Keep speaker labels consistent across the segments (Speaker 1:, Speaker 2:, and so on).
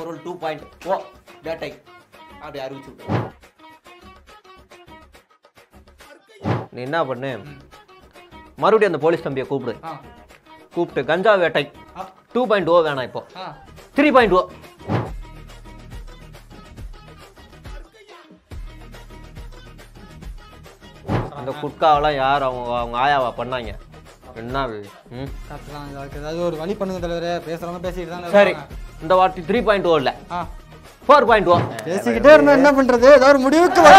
Speaker 1: பொருள் two point O வேட்டை அப்படி அறிவிச்சு நீ என்ன பண்ணு? மறுபடியும் அந்த போலீஸ் தம்பியை கூப்பிடு. கூப்பிட்டு கஞ்சா வேட்டை. டூ பாயிண்ட் ஓ வேணாம் இப்போ. த்ரீ பாயிண்ட் ஓ அந்த குட்காவெல்லாம் யார் அவங்க அவங்க ஆயாவா பண்ணாங்க? என்ன? ம்?
Speaker 2: ஏதாவது ஒரு வழி பண்ணுங்க தலைவரே. பேசுறவங்க பேசிக்கிட்டு தான்
Speaker 1: சரி. இந்த வாட்டி த்ரீ பாயிண்ட் ஓ இல்லை ஃபோர் பாயிண்ட் ஓ
Speaker 2: பேசிக்கிட்டே இருந்தா என்ன பண்றது ஏதாவது ஒரு முடிவுக்கு வர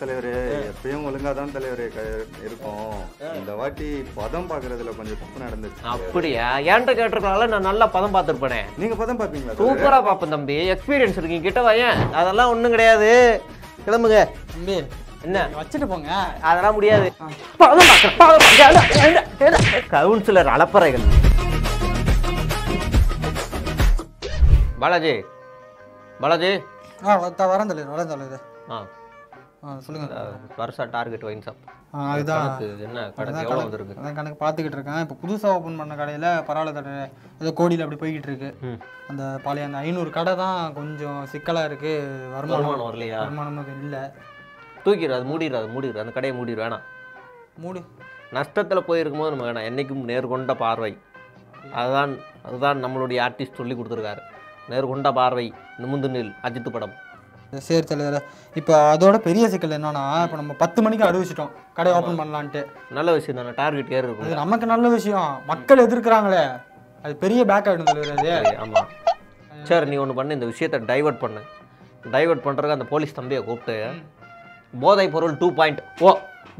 Speaker 3: தலைவரே எப்பயும் ஒழுங்கா தான் தலைவரே இருக்கும் இந்த வாட்டி பதம் பாக்குறதுல கொஞ்சம் தப்பு நடந்துச்சு
Speaker 1: அப்படியா என்கிட்ட கேட்டிருக்கனால நான் நல்லா பதம் பார்த்துருப்பேனே
Speaker 3: நீங்க பதம் பாப்பீங்களா?
Speaker 1: சூப்பரா பார்ப்பேன் தம்பி எக்ஸ்பீரியன்ஸ் இருக்கு கிட்ட வாயேன் அதெல்லாம் ஒன்றும் கிடையாது கிளம்புங்க
Speaker 2: தம்பி
Speaker 1: என்ன
Speaker 2: வச்சுட்டு போங்க
Speaker 1: அதெல்லாம் முடியாது. கவுன்சிலர் அலப்பறைகள் பாலாஜி. பாலாஜி.
Speaker 2: ஆ வரேன் தலைவர் வரேன் தலைவர்
Speaker 1: ஆ.
Speaker 2: சொல்லுங்க.
Speaker 1: வருஷா டார்கெட் வைன் ஷாப்.
Speaker 2: அதுதான்.
Speaker 1: என்ன
Speaker 2: அதான்
Speaker 1: எவ்வளோ வந்திருக்கு?
Speaker 2: அதான் கணக்கு பார்த்துக்கிட்டு இருக்கேன். இப்போ புதுசாக ஓப்பன் பண்ண கடையில் பரவாயில்ல தலைவர் ஏதோ கோடியில் அப்படி போய்கிட்டு இருக்கு. அந்த பழைய அந்த ஐநூறு கடை தான் கொஞ்சம் சிக்கலாக இருக்கு. வருமானம்
Speaker 1: வரலையா?
Speaker 2: வருமானம் இல்லை.
Speaker 1: தூக்கிடு அது மூடிடு அது மூடிடு அந்த கடையை மூடிடு வேணாம்.
Speaker 2: மூடி.
Speaker 1: நஷ்டத்தில் போயிருக்கும்போது நம்ம வேணாம். என்றைக்கும் நேர்கொண்ட பார்வை. அதுதான் அதுதான் நம்மளுடைய ஆர்டிஸ்ட் சொல்லி கொடுத்துருக்காரு. நேர்கொண்ட பார்வை நிமிந்து நில் அஜித் படம்.
Speaker 2: சரி தலைவர் இப்போ அதோட பெரிய சிக்கல் என்னன்னா இப்போ நம்ம பத்து மணிக்கு அறிவிச்சிட்டோம். கடை ஓப்பன் பண்ணலான்ட்டு.
Speaker 1: நல்ல விஷயம் தானே டார்கெட் ஏறு இருக்கும்.
Speaker 2: அது நமக்கு நல்ல விஷயம். மக்கள் எதிர்க்கிறாங்களே. அது பெரிய பேக் ஆகிடும் தலைவர் அது
Speaker 1: சரி, ஆமா. சரி நீ ஒன்று பண்ணு இந்த விஷயத்தை டைவர்ட் பண்ணு. டைவர்ட் பண்ணுறதுக்கு அந்த போலீஸ் தம்பியை கூப்பிட்டு போதை பொருள் டூ பாயிண்ட் ஓ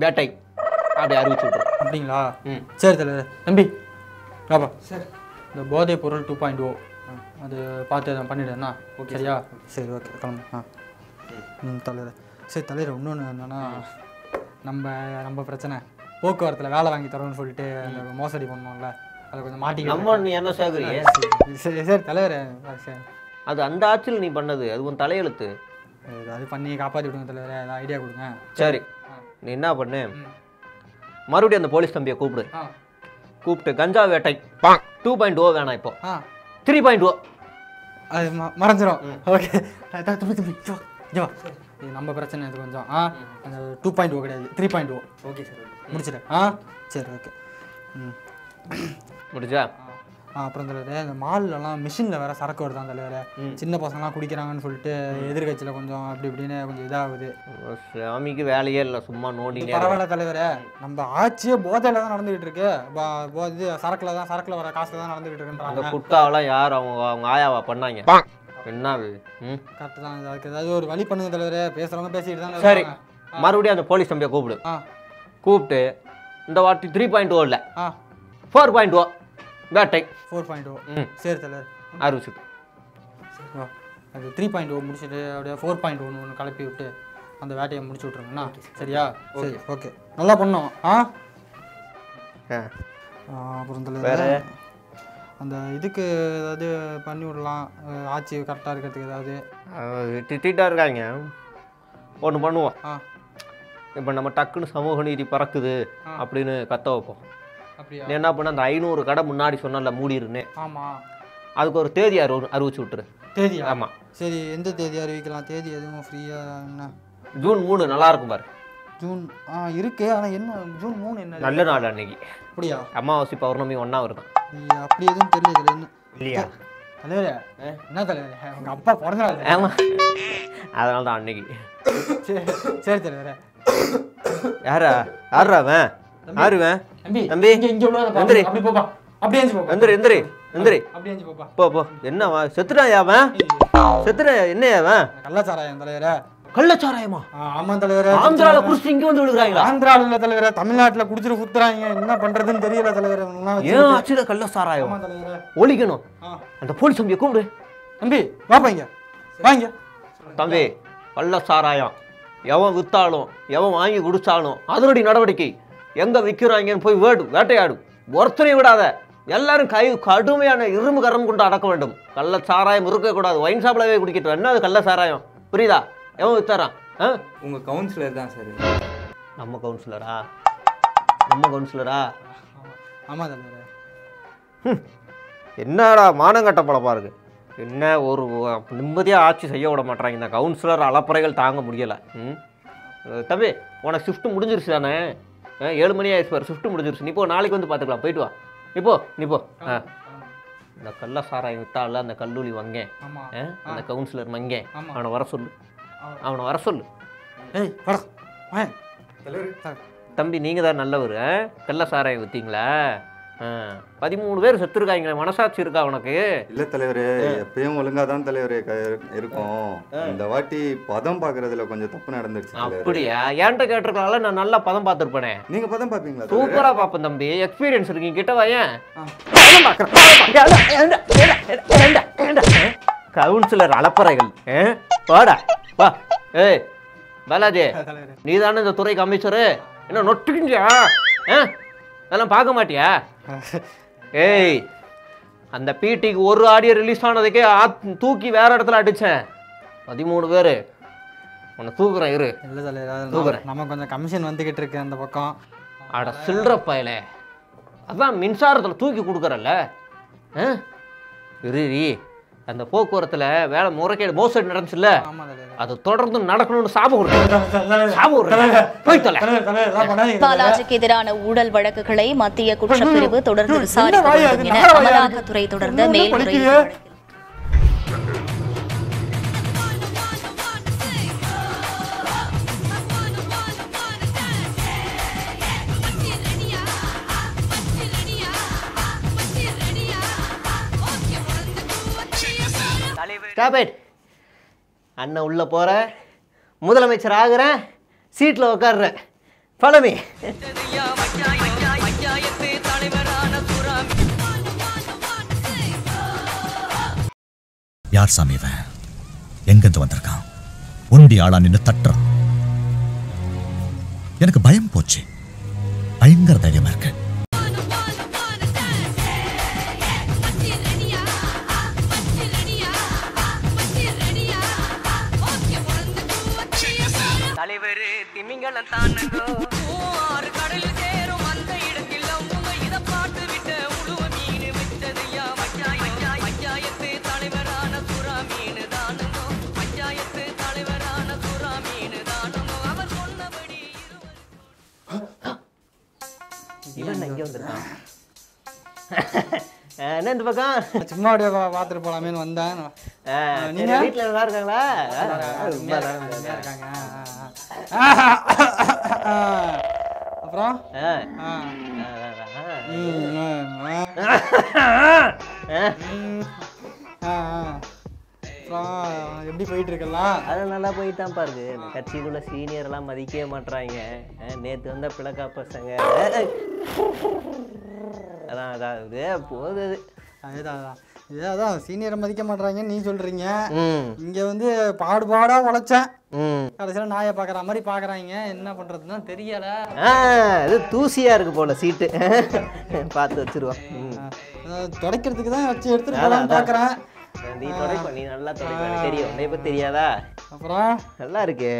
Speaker 1: பேட்டை அப்படி அறிவிச்சு விட்ரு
Speaker 2: அப்படிங்களா?
Speaker 1: ம்.
Speaker 2: சரி தலைவர் தம்பி பாப்பா சரி. இந்த போதை பொருள் டூ பாயிண்ட் ஓ அது பார்த்து அதை பண்ணிடுறேண்ணா ஓகே சரியா? சரி. ஓகே. கிளம்பு. ஆ. ம் தலைவர். சரி தலைவர் இன்னொன்று என்னன்னா நம்ம நம்ம பிரச்சனை. போக்குவரத்தில் வேலை வாங்கி தரோம்னு சொல்லிட்டு அந்த மோசடி பண்ணோம்ல அதை கொஞ்சம் மாட்டிக்கலாம்
Speaker 1: என்ன சேகுறிய?
Speaker 2: சரி. சரி தலைவர். சரி.
Speaker 1: அது அந்த ஆட்சியில் நீ பண்ணது அது உன் தலையெழுத்து.
Speaker 2: அது பண்ணி காப்பாற்றி விடுங்க தலைவர். ஏதாவது ஐடியா கொடுங்க.
Speaker 1: சரி. நீ என்ன பண்ணு? மறுபடியும் அந்த போலீஸ் தம்பியை கூப்பிடு. கூப்பிட்டு கஞ்சா வேட்டை. டூ பாயிண்ட் ஓ வேணாம் இப்போ.
Speaker 2: ஆ.
Speaker 1: த்ரீ பாயிண்ட் ஓ
Speaker 2: அது மறைஞ்சிரும் ஓகே தம்பி தம்பி வா. இது நம்ம பிரச்சனை இது கொஞ்சம் ஆ? அந்த டூ பாயிண்ட் ஓ கிடையாது. Three point O okay sir முடிச்சிட்டேன் ஆ? சரி ஓகே ம்.
Speaker 1: முடிஞ்சா
Speaker 2: அப்புறம் தலைவர் இந்த மால்லலாம் மிஷினில் வேற சரக்கு வருதான் தலைவர் சின்ன பசங்கலாம் குடிக்கிறாங்கன்னு சொல்லிட்டு எதிர்கட்சியில் கொஞ்சம் அப்படி இப்படின்னு கொஞ்சம் இதாகுது.
Speaker 1: சாமிக்கு வேலையே இல்லை சும்மா நோண்டினே
Speaker 2: பரவாயில்ல தலைவரே நம்ம ஆட்சியே போதையில தான் நடந்துகிட்டு இருக்கு. இது சரக்குல தான் சரக்குல வர காசுல தான் நடந்துகிட்டு
Speaker 1: அந்த
Speaker 2: இருக்குன்றாங்க
Speaker 1: குட்காவெல்லாம் யார் அவங்க அவங்க ஆயாவா பண்ணாங்க? என்ன அது? ம்?
Speaker 2: கரெக்ட் தான் அதுக்கு ஏதாவது ஒரு வழி பண்ணுங்க தலைவரே பேசுறவங்க பேசிட்டு தான்
Speaker 1: சரி. மறுபடியும் அந்த போலீஸ் தம்பியை கூப்பிடு.
Speaker 2: ஆ.
Speaker 1: கூப்பிட்டு இந்த வாட்டி த்ரீ பாயிண்ட் ஓ இல்லை.
Speaker 2: ஆ.
Speaker 1: Four point O? வேட்டை
Speaker 2: ஃபோர் பாயிண்ட் ஓ
Speaker 1: ம்.
Speaker 2: சரி தலைவர்
Speaker 1: அறிவிச்சுட்டு
Speaker 2: ஓ அது த்ரீ பாயிண்ட் ஓ முடிச்சுட்டு அப்படியே ஃபோர் பாயிண்ட் ஒன்று ஒன்று கலப்பி விட்டு அந்த வேட்டையை முடிச்சு விட்ருங்கண்ணா சரியா? சரி ஓகே நல்லா பண்ணோம். ஆ? அப்புறம் தலைவர் அந்த இதுக்கு ஏதாவது பண்ணி விடலாம். ஆட்சி கரெக்டாக இருக்கிறதுக்கு ஏதாவது.
Speaker 1: திட்டிகிட்டா இருக்காங்க. ஒன்று பண்ணுவோம்.
Speaker 2: ஆ.
Speaker 1: இப்போ நம்ம டக்குன்னு சமூக நீதி பறக்குது அப்படின்னு கத்த வைப்போம். நீ என்ன பண்ண அந்த ஐநூறு கடை முன்னாடி சொன்னல மூடிருன்னு.
Speaker 2: ஆமாம்
Speaker 1: அதுக்கு ஒரு தேதி அறிவு அறிவிச்சு விட்டுரு.
Speaker 2: தேதியா?
Speaker 1: ஆமாம்
Speaker 2: சரி எந்த தேதி அறிவிக்கலாம்? தேதி எதுவும் ஃப்ரீயாக என்ன?
Speaker 1: ஜூன் மூணு நல்லா இருக்கும் பாரு.
Speaker 2: ஜூன் ஆ இருக்கு ஆனால் என்ன ஜூன் மூணு என்ன
Speaker 1: நல்ல நாள் அன்னைக்கு.
Speaker 2: அப்படியா?
Speaker 1: அமாவாசை பௌர்ணமி ஒன்றா வருதான்
Speaker 2: அப்படி எதுவும் தெரியல என்ன
Speaker 1: இல்லையா?
Speaker 2: தலைவரே என்ன தலைவரே? உங்க அப்பா பிறந்த நாள்
Speaker 1: ஆமாம் அதனால தான் அன்னைக்கு.
Speaker 2: சரி சரி தலைவரே.
Speaker 1: யாரா யாரா அவன்? யாருவன்
Speaker 2: தம்பி
Speaker 1: தம்பி.
Speaker 2: இங்க இங்க பாரு.
Speaker 1: எந்திரி.
Speaker 2: அப்படி போப்பா. அப்படியே எஞ்சி போப்பா.
Speaker 1: எந்திரி எந்திரி எந்திரி.
Speaker 2: அப்படியே எஞ்சி போப்பா.
Speaker 1: போ போ. என்ன அவன் செத்துட்டாயா அவன்? என்ன அவன்?
Speaker 2: கள்ளச்சாராயம் தலைவரே.
Speaker 1: கள்ளச்சாராயமா?
Speaker 2: ஆமா தலைவரே.
Speaker 1: ஆந்திரால குடிச்சு இங்க வந்து விழுகிறாங்களா?
Speaker 2: ஆந்திரால இல்ல தலைவரே. தமிழ்நாட்டுல குடிச்சிட்டு குத்துறாங்க. என்ன பண்றதுன்னு தெரியல தலைவரே.
Speaker 1: ஏன் ஆச்சுல கள்ளச்சாராயம்? ஒழிக்கணும். அந்த போலீஸ் தம்பியை கூப்பிடு.
Speaker 2: தம்பி வாப்பா இங்க. வாங்க
Speaker 1: தம்பி கள்ளச்சாராயம். எவன் வித்தாலும் எவன் வாங்கி குடிச்சாலும் அதனுடைய நடவடிக்கை எங்க விற்கிறாங்கன்னு போய் வேடு வேட்டையாடு. ஒருத்தனையும் விடாத. எல்லாரும் கை கடுமையான இரும்பு கரம் கொண்டு அடக்க வேண்டும். கள்ளச்சாராயம் இருக்கக்கூடாது. ஒயின் ஷாப்லவே குடிக்கட்டும். என்ன அது கள்ளச்சாராயம் புரியுதா? எவன் வித்தாரான் ஆ?
Speaker 4: உங்க கவுன்சிலர் தான் சார்
Speaker 1: நம்ம கவுன்சிலரா நம்ம கவுன்சிலரா
Speaker 2: ஆமா தலைவரே
Speaker 1: என்னடா மானங்கட்ட பழப்பா இருக்கு என்ன ஒரு நிம்மதியாக ஆட்சி செய்ய விட மாட்றாங்க. இந்த கவுன்சிலர் அலப்பறைகள் தாங்க முடியலை. ம்? தம்பி உனக்கு ஷிஃப்ட் முடிஞ்சிருச்சு தானே? ஏழு மணி ஆயிடுச்சு பாரு ஷிஃப்ட் முடிஞ்சிருச்சு. நீ போ நாளைக்கு வந்து பார்த்துக்கலாம் போயிட்டு வா. நீ போ நீ போ. ஆ. இந்த கள்ள சாராயம் வித்தால அந்த கல்லூரி வங்கேன் அந்த கவுன்சிலர் மங்கேன். அவனை வர சொல்லு. அவனை வர சொல்லு. தம்பி நீங்கள் தான் நல்லவர் ஆ? கள்ள சாராயம் விற்றீங்களா பதிமூணு பேர் செத்துருக்காங்களே மனசாட்சி இருக்கா உனக்கு?
Speaker 3: இல்ல தலைவரே எப்பயும் ஒழுங்கா தான் தலைவரே இருக்கும். இந்த வாட்டி பதம் பாக்குறதுல கொஞ்சம் தப்பு நடந்துருச்சு தலைவரே.
Speaker 1: அப்படியா? ஏன்ட்ட கேட்டிருக்கலாம்ல நான் நல்லா பதம் பார்த்துருப்பேனே.
Speaker 3: நீங்க பதம் பாப்பீங்களா?
Speaker 1: சூப்பரா பாப்பேன் தம்பி. எக்ஸ்பீரியன்ஸ் இருக்கு. கிட்ட வாயேன் கவுன்சிலர் அலப்பறைகள்? வாடா வா. ஏய் பாலாஜி. நீ தானே இந்த துறைக்கு அமைச்சரு என்ன நொட்டுக்கிஞ்சியா ஆ? அதெல்லாம் பார்க்க மாட்டியா? ஏய் அந்த பிடிக்கு ஒரு ஆடியோ ரிலீஸ் ஆனதுக்கே தூக்கி வேற இடத்துல அடிச்சேன். பதிமூணு பேர். உன்னை தூக்குறேன் இரு.
Speaker 2: இல்லை தலைவர்
Speaker 1: தூக்குறேன்.
Speaker 2: நம்ம- கொஞ்சம் கமிஷன் வந்துகிட்டு இருக்கு அந்த பக்கம்.
Speaker 1: அட சில்லற பயலே. அதான் மின்சாரத்தில் தூக்கி கொடுக்குறல்ல. ஆ? இரு இரு. அந்த போக்குவரத்தில் வேலை முறைகேடு மோசடி நடந்துச்சுல்ல? அது தொடர்ந்து நடக்கணும்னு சாபம்
Speaker 4: எதிரான ஊழல் வழக்குகளை மத்திய குற்றப்பிரிவு தொடர்ந்து விசாரித்து? அமலாக்கத்துறை தொடர்ந்த
Speaker 2: ஒண்ணும்
Speaker 1: Stop it. அண்ணன் உள்ள போற. முதலமைச்சர் ஆகுறேன் சீட்டில் உட்காடுறேன் பழமி
Speaker 5: யார் சாமி இவன்? எங்கிருந்து வந்திருக்கான்? ஒண்டி ஆளா நின்னு தட்டுறான். எனக்கு பயம் போச்சு. பயங்கர தைரியமா இருக்கு.
Speaker 6: தானுங்கோ? ஆறு கடல் சேரும் அந்த இடத்தில் அவங்க இத பாட்டு விட்ட உழுவ மீன் விட்டதையா பஞ்சாய பஞ்சாயத்து தலைவரான சுறா மீன் தானுங்கோ? பஞ்சாயத்து தலைவரான சுறா மீன் தானுங்கோ? அவர் சொன்னபடி இருவர்
Speaker 1: இவன் இங்கே வந்திருக்கான். அஹ், என்ன இந்த பக்கம்?
Speaker 2: சும்மா அப்படியே பா- பார்த்துட்டு போலாமேன்னு வந்தேன். நீங்க?
Speaker 1: நல்லா இருக்காங்களா?
Speaker 2: இருக்காங்க, அப்புறம்? எப்படி போயிட்டு இருக்கலாம்
Speaker 1: அது நல்லா போயிட்டான் பாருங்க. இந்த கட்சிக்குள்ள சீனியர் எல்லாம் மதிக்கவே மாட்றாங்க. அஹ், நேத்து வந்த பிளக்கா பசங்க. அதான் அதான். இது போகுது அது.
Speaker 2: அதுதான் அதான். அதான் சீனியரை மதிக்க மாட்றாங்கன்னு நீ சொல்றீங்க. இங்க வந்து பாடுபாடா உழைச்சேன். கடைசியில் நாயை பார்க்குற மாதிரி பார்க்குறாங்க. என்ன பண்ணுறதுன்னு தெரியல.
Speaker 1: இது தூசியா இருக்கு போல சீட்டு. பார்த்து.
Speaker 2: அதாவது துடைக்கிறதுக்கு தான் வச்சு எடுத்துட்டு. பார்க்குறேன்.
Speaker 1: நீ துடைப்ப நீ நல்லா துடைப்ப தெரியும். உன்னை பத்தி தெரியாதா?
Speaker 2: அப்புறம்?
Speaker 1: நல்லா இருக்கே.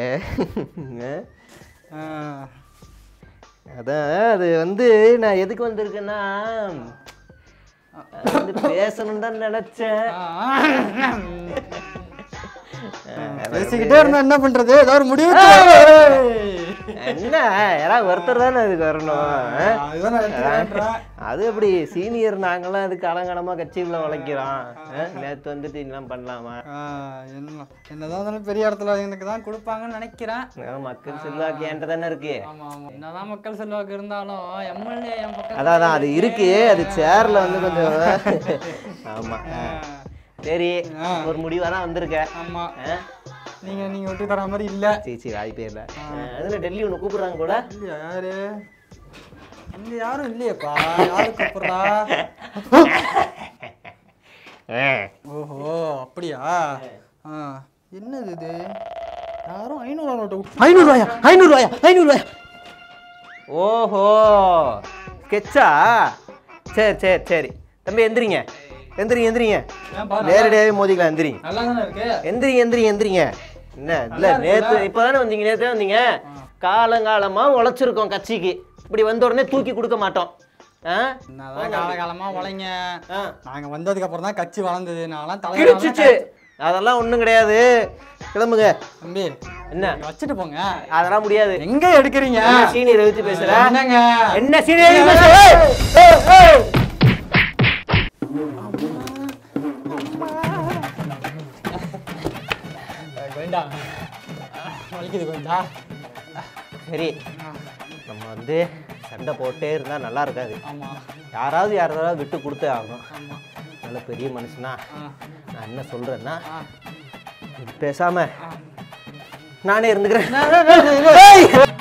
Speaker 1: அதான் அது வந்து நான் எதுக்கு வந்திருக்கேன்னா பேசணும் தான் நினைச்சேன்.
Speaker 2: பேசிக்கிட்டே இருந்தா என்ன பண்றது? ஏதோ ஒரு முடிவு
Speaker 1: என்ன? யாராவது ஒருத்தர் தானே அதுக்கு வரணும். அது எப்படி சீனியர் நாங்களாம் அதுக்கு அலங்கடமா கட்சிக்குள்ள உழைக்கிறோம்? நேத்து வந்துட்டு இதெல்லாம் பண்ணலாமா?
Speaker 2: என்னதான் பெரிய இடத்துல எனக்கு தான் கொடுப்பாங்கன்னு நினைக்கிறேன்.
Speaker 1: மக்கள் செல்வாக்கு என்கிட்ட தானே இருக்கு?
Speaker 2: என்னதான் மக்கள் செல்வாக்கு இருந்தாலும் எம்எல்ஏ
Speaker 1: அதான் அது இருக்கு. அது சேர்ல வந்து கொஞ்சம் ஆமா. சரி. ஒரு முடிவா தான் வந்திருக்க.
Speaker 2: ஆமா? நீங்க நீங்க விட்டு தர மாதிரி இல்ல.
Speaker 1: சரி வாய்ப்பே இல்லை அதில் டெல்லி ஒன்று கூப்பிடுறாங்க கூட
Speaker 2: இல்லையா யாரு? இங்க யாரும் இல்லையேப்பா. யாரு கூப்பிடுறா? ஓஹோ அப்படியா? ஆ என்னது இது? யாரும் ஐநூறு நோட்டு
Speaker 1: ஐநூறுவாயா? ஐநூறுவாயா? ஐநூறுவாயா? ஓஹோ. ஸ்கெட்சா? சரி சரி சரி. தம்பி எந்திரிங்க. எந்திரிங்க எந்திரிங்க. நேரடியாகவே மோதிக்கலாம் எந்திரிங்க.
Speaker 2: நல்லா தானே இருக்கு?
Speaker 1: எந்திரிங்க எந்திரிங்க எந்திரிங்க. என்ன? இல்லை நேற்று இப்போ தானே வந்தீங்க நேற்றே வந்தீங்க. காலங்காலமாக உழைச்சிருக்கோம் கட்சிக்கு. இப்படி வந்த உடனே தூக்கி கொடுக்க மாட்டோம். ஆ?
Speaker 2: என்னதான் காலகாலமா உழைங்க.
Speaker 1: ஆ.
Speaker 2: நாங்க வந்ததுக்கு அப்புறம் தான் கட்சி வளர்ந்தது நான்லாம் தலைவர்
Speaker 1: அதெல்லாம் ஒண்ணும் கிடையாது. கிளம்புங்க.
Speaker 2: தம்பி
Speaker 1: என்ன?
Speaker 2: வச்சுட்டு போங்க.
Speaker 1: அதெல்லாம் முடியாது.
Speaker 2: எங்க எடுக்கிறீங்க?
Speaker 1: சீனியர் எழுத்து பேசுற?
Speaker 2: என்னங்க?
Speaker 1: என்ன சீனியர் பேசுற?
Speaker 2: கோவிந்தா வலிக்குது கோவிந்தா
Speaker 1: சரி. நம்ம வந்து சண்டை போட்டே இருந்தா நல்லா இருக்காது. யாராவது யாராவது விட்டு கொடுத்தே ஆகணும். நல்ல பெரிய மனுஷனா. நான் என்ன சொல்றேன்னா
Speaker 2: ஆ.
Speaker 1: பேசாம நானே இருந்துக்கிறேன்!